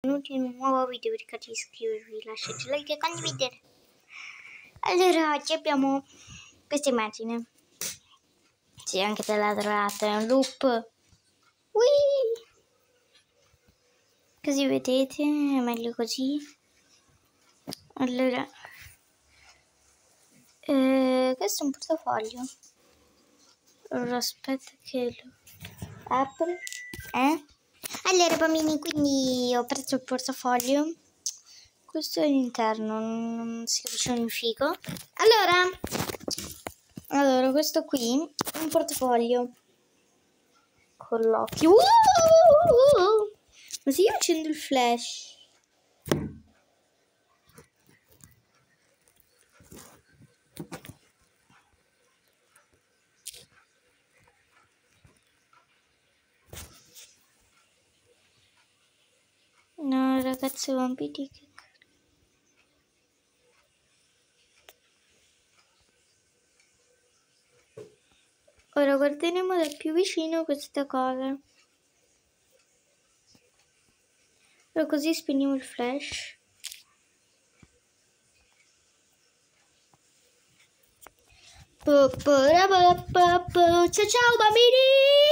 benvenuti in un nuovo video, vi ricordo di iscrivervi, lasciate like e condividere. Allora, oggi abbiamo questa immagine. Sì, anche te la trovate, è un loop. Whee! Così vedete, è meglio così. Allora, eh, questo è un portafoglio. Allora, aspetta che lo apro. Eh? Allora bambini, quindi ho preso il portafoglio. Questo è l'interno, non si capisce un figo. Allora, allora, questo qui è un portafoglio con l'occhio. Uh! Ma se io accendo il flash No, ragazzi, vampiri che... Ora guarderemo da più vicino questa cosa. Ora così spegniamo il flash. Ciao ciao bambini!